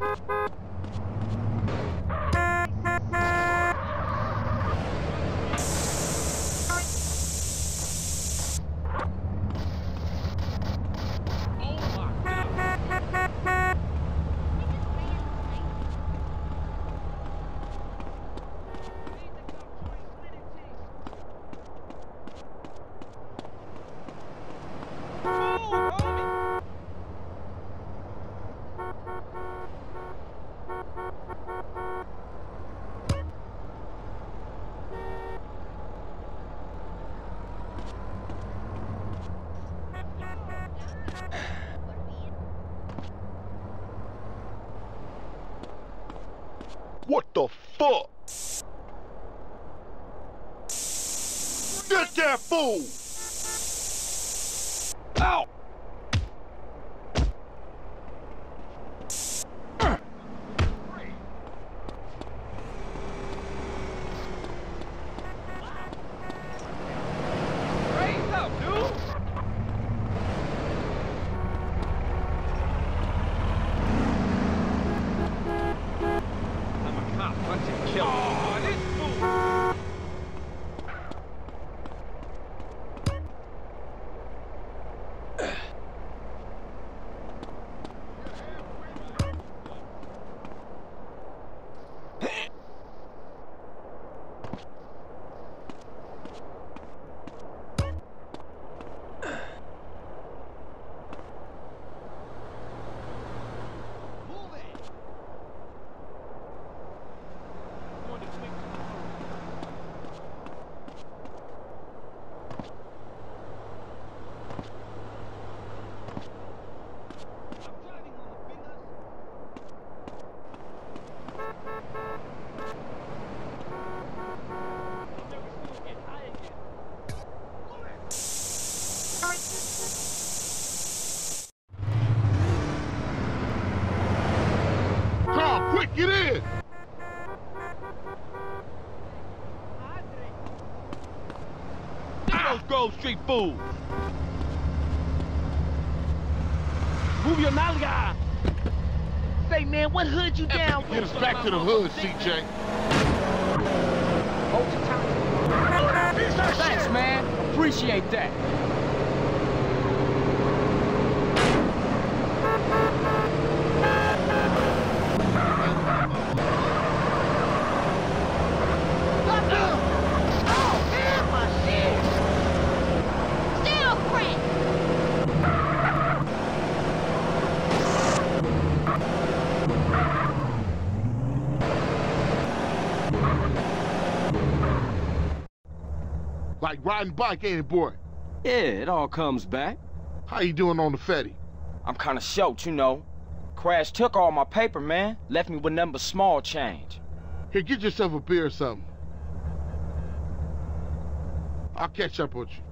Thank you. What the fuck? Get that fool! Out! Get in! Those Grove Street fools! Move your nalga! Say, man, what hood you down Get us back to the hood, CJ. Hold your tongue. Thanks, man. Appreciate that. Like riding bike, ain't it, boy? Yeah, it all comes back. How you doing on the Fetty? I'm kinda short, you know. Crash took all my paper, man. Left me with nothing but small change. Here, get yourself a beer or something. I'll catch up with you.